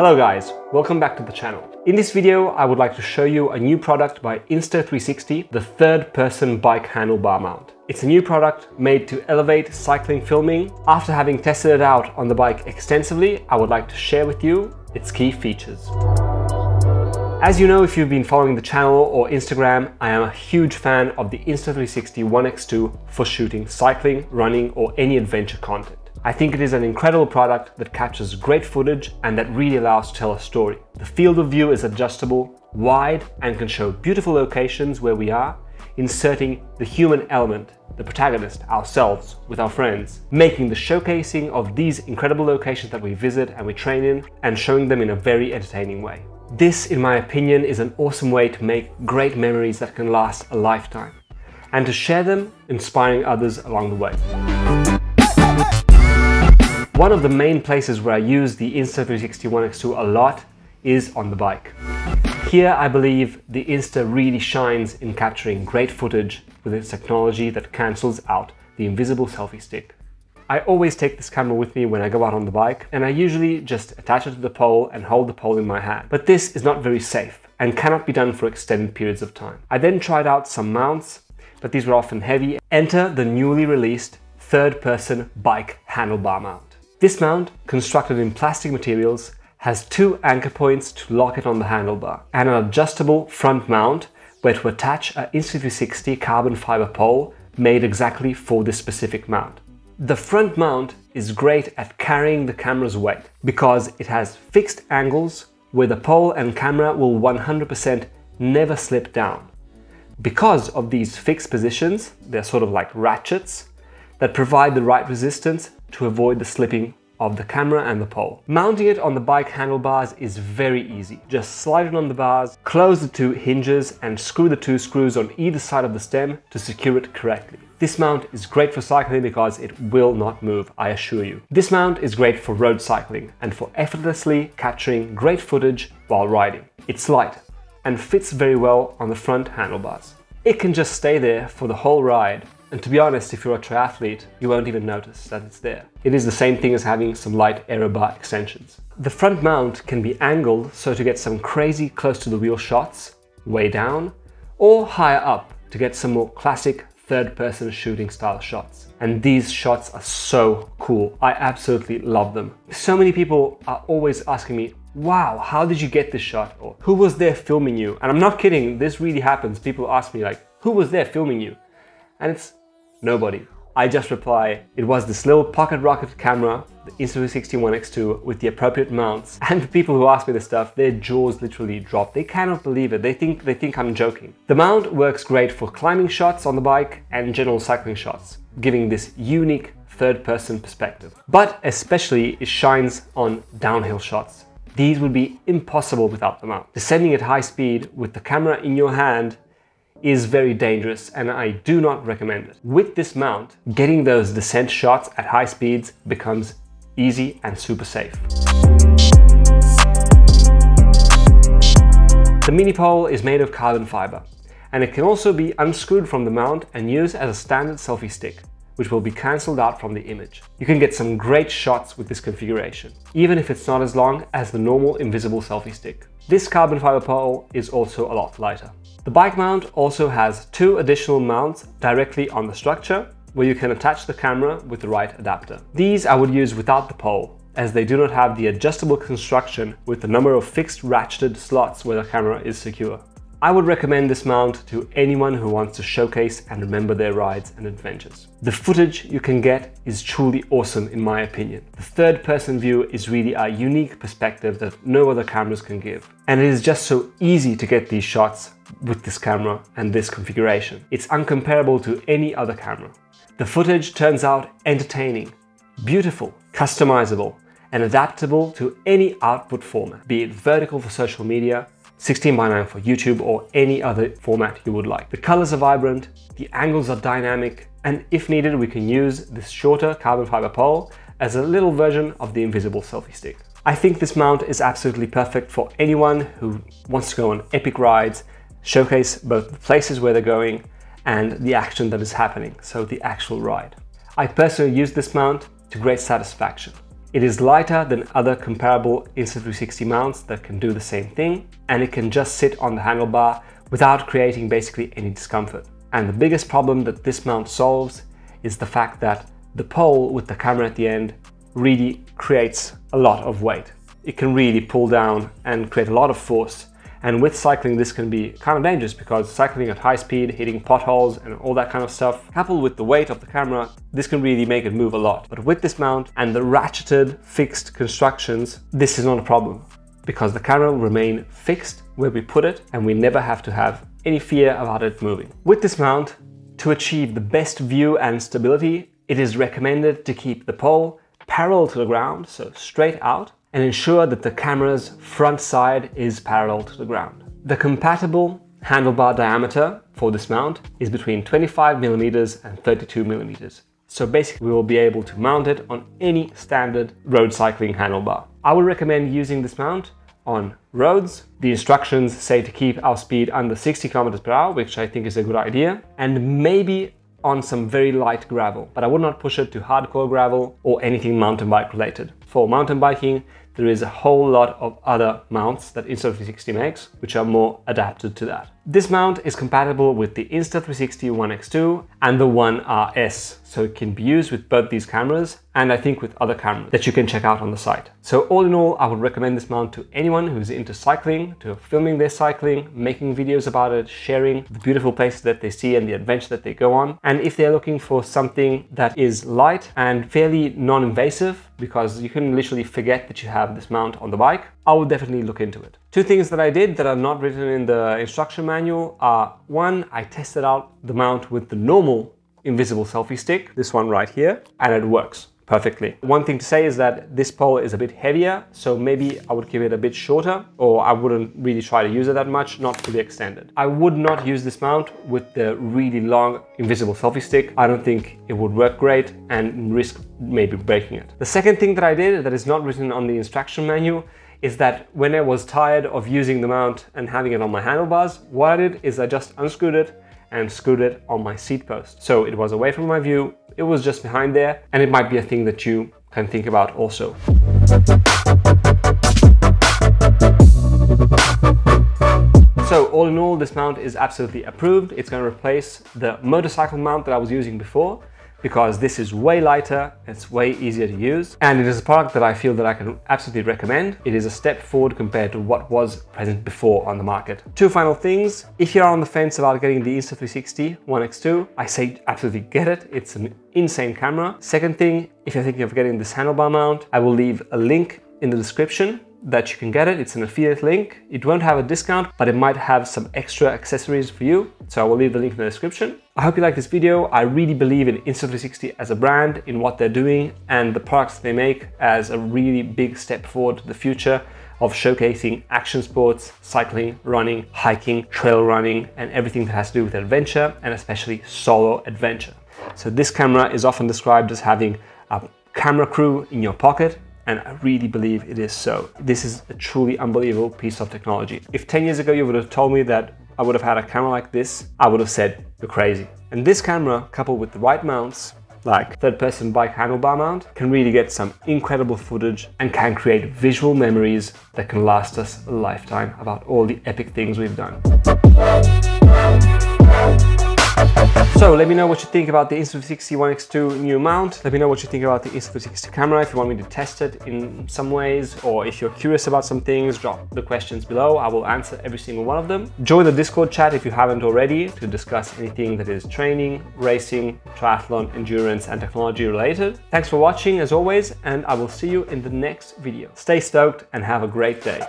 Hello guys, welcome back to the channel. In this video, I would like to show you a new product by Insta360, the third person bike handlebar mount. It's a new product made to elevate cycling filming. After having tested it out on the bike extensively, I would like to share with you its key features. As you know, if you've been following the channel or Instagram, I am a huge fan of the Insta360 One X2 for shooting cycling, running, or any adventure content. I think it is an incredible product that captures great footage and that really allows to tell a story. The field of view is adjustable, wide, and can show beautiful locations where we are, inserting the human element, the protagonist, ourselves, with our friends, making the showcasing of these incredible locations that we visit and we train in, and showing them in a very entertaining way. This, in my opinion, is an awesome way to make great memories that can last a lifetime, and to share them, inspiring others along the way. One of the main places where I use the Insta360 One X2 a lot is on the bike. Here I believe the Insta really shines in capturing great footage with its technology that cancels out the invisible selfie stick. I always take this camera with me when I go out on the bike and I usually just attach it to the pole and hold the pole in my hand. But this is not very safe and cannot be done for extended periods of time. I then tried out some mounts, but these were often heavy. Enter the newly released third person bike handlebar mount. This mount, constructed in plastic materials, has two anchor points to lock it on the handlebar and an adjustable front mount where to attach a Insta360 carbon fiber pole made exactly for this specific mount. The front mount is great at carrying the camera's weight because it has fixed angles where the pole and camera will 100% never slip down. Because of these fixed positions, they're sort of like ratchets, that provide the right resistance to avoid the slipping of the camera and the pole. Mounting it on the bike handlebars is very easy. Just slide it on the bars, close the two hinges and screw the two screws on either side of the stem to secure it correctly. This mount is great for cycling because it will not move, I assure you. This mount is great for road cycling and for effortlessly capturing great footage while riding. It's light and fits very well on the front handlebars. It can just stay there for the whole ride and to be honest, if you're a triathlete, you won't even notice that it's there. It is the same thing as having some light aero bar extensions. The front mount can be angled so to get some crazy close to the wheel shots, way down, or higher up to get some more classic third person shooting style shots. And these shots are so cool. I absolutely love them. So many people are always asking me, wow, how did you get this shot? Or who was there filming you? And I'm not kidding, this really happens. People ask me like, who was there filming you? And it's Nobody. I just reply, it was this little pocket rocket camera, the Insta360 One X2 with the appropriate mounts. And the people who ask me this stuff, their jaws literally drop. They cannot believe it. They think, they think I'm joking. The mount works great for climbing shots on the bike and general cycling shots, giving this unique third person perspective. But especially it shines on downhill shots. These would be impossible without the mount. Descending at high speed with the camera in your hand is very dangerous and I do not recommend it. With this mount, getting those descent shots at high speeds becomes easy and super safe. The mini pole is made of carbon fiber and it can also be unscrewed from the mount and used as a standard selfie stick which will be cancelled out from the image. You can get some great shots with this configuration, even if it's not as long as the normal invisible selfie stick. This carbon fiber pole is also a lot lighter. The bike mount also has two additional mounts directly on the structure where you can attach the camera with the right adapter. These I would use without the pole as they do not have the adjustable construction with the number of fixed ratcheted slots where the camera is secure. I would recommend this mount to anyone who wants to showcase and remember their rides and adventures. The footage you can get is truly awesome in my opinion. The third person view is really a unique perspective that no other cameras can give. And it is just so easy to get these shots with this camera and this configuration. It's uncomparable to any other camera. The footage turns out entertaining, beautiful, customizable, and adaptable to any output format, be it vertical for social media, 16 by 9 for YouTube or any other format you would like. The colors are vibrant, the angles are dynamic, and if needed, we can use this shorter carbon fiber pole as a little version of the invisible selfie stick. I think this mount is absolutely perfect for anyone who wants to go on epic rides, showcase both the places where they're going and the action that is happening, so the actual ride. I personally use this mount to great satisfaction. It is lighter than other comparable Insta360 mounts that can do the same thing, and it can just sit on the handlebar without creating basically any discomfort. And the biggest problem that this mount solves is the fact that the pole with the camera at the end really creates a lot of weight. It can really pull down and create a lot of force. And with cycling, this can be kind of dangerous because cycling at high speed, hitting potholes and all that kind of stuff, coupled with the weight of the camera, this can really make it move a lot. But with this mount and the ratcheted fixed constructions, this is not a problem because the camera will remain fixed where we put it and we never have to have any fear about it moving. With this mount, to achieve the best view and stability, it is recommended to keep the pole parallel to the ground, so straight out, and ensure that the camera's front side is parallel to the ground. The compatible handlebar diameter for this mount is between 25 millimeters and 32 millimeters. So basically we will be able to mount it on any standard road cycling handlebar. I would recommend using this mount on roads. The instructions say to keep our speed under 60 kilometers per hour, which I think is a good idea, and maybe on some very light gravel, but I would not push it to hardcore gravel or anything mountain bike related. For mountain biking, there is a whole lot of other mounts that Insta360 makes, which are more adapted to that. This mount is compatible with the Insta360 One X2 and the One RS, so it can be used with both these cameras and I think with other cameras that you can check out on the site. So all in all, I would recommend this mount to anyone who's into cycling, to filming their cycling, making videos about it, sharing the beautiful places that they see and the adventure that they go on. And if they're looking for something that is light and fairly non-invasive, because you can literally forget that you have this mount on the bike, I would definitely look into it. Two things that I did that are not written in the instruction manual are one, I tested out the mount with the normal invisible selfie stick, this one right here, and it works perfectly. One thing to say is that this pole is a bit heavier, so maybe I would give it a bit shorter, or I wouldn't really try to use it that much, not fully extended. I would not use this mount with the really long invisible selfie stick. I don't think it would work great and risk maybe breaking it. The second thing that I did that is not written on the instruction manual is that when I was tired of using the mount and having it on my handlebars, what I did is I just unscrewed it and screwed it on my seat post. So it was away from my view, it was just behind there, and it might be a thing that you can think about also. So all in all, this mount is absolutely approved. It's to replace the motorcycle mount that I was using before because this is way lighter, it's way easier to use, and it is a product that I feel that I can absolutely recommend. It is a step forward compared to what was present before on the market. Two final things. If you're on the fence about getting the Insta360 One X2, I say absolutely get it. It's an insane camera. Second thing, if you're thinking of getting this handlebar mount, I will leave a link in the description that you can get it. It's an affiliate link. It won't have a discount, but it might have some extra accessories for you. So I will leave the link in the description. I hope you like this video. I really believe in Insta360 as a brand, in what they're doing and the products they make as a really big step forward to the future of showcasing action sports, cycling, running, hiking, trail running, and everything that has to do with adventure and especially solo adventure. So this camera is often described as having a camera crew in your pocket and I really believe it is so. This is a truly unbelievable piece of technology. If 10 years ago you would have told me that I would have had a camera like this, I would have said, you're crazy. And this camera, coupled with the right mounts, like third person bike handlebar mount, can really get some incredible footage and can create visual memories that can last us a lifetime about all the epic things we've done. So let me know what you think about the Insta360 One X2 new mount. Let me know what you think about the Insta360 camera if you want me to test it in some ways or if you're curious about some things, drop the questions below. I will answer every single one of them. Join the Discord chat if you haven't already to discuss anything that is training, racing, triathlon, endurance and technology related. Thanks for watching as always and I will see you in the next video. Stay stoked and have a great day.